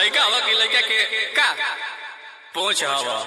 लड़का हवा की लड़का के का? पहुँच हवा